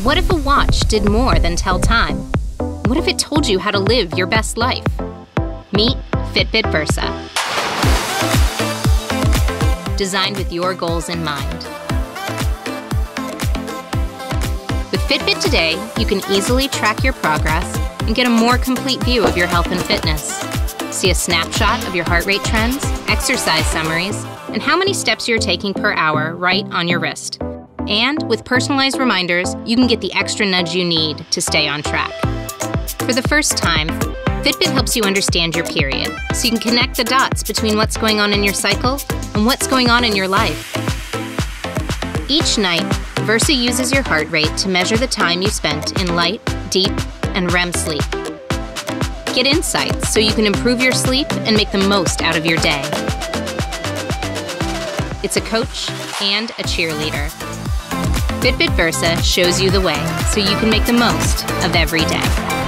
What if a watch did more than tell time? What if it told you how to live your best life? Meet Fitbit Versa. Designed with your goals in mind. With Fitbit today, you can easily track your progress and get a more complete view of your health and fitness. See a snapshot of your heart rate trends, exercise summaries, and how many steps you're taking per hour right on your wrist. And with personalized reminders, you can get the extra nudge you need to stay on track. For the first time, Fitbit helps you understand your period so you can connect the dots between what's going on in your cycle and what's going on in your life. Each night, Versa uses your heart rate to measure the time you spent in light, deep, and REM sleep. Get insights so you can improve your sleep and make the most out of your day. It's a coach and a cheerleader. Fitbit Versa shows you the way so you can make the most of every day.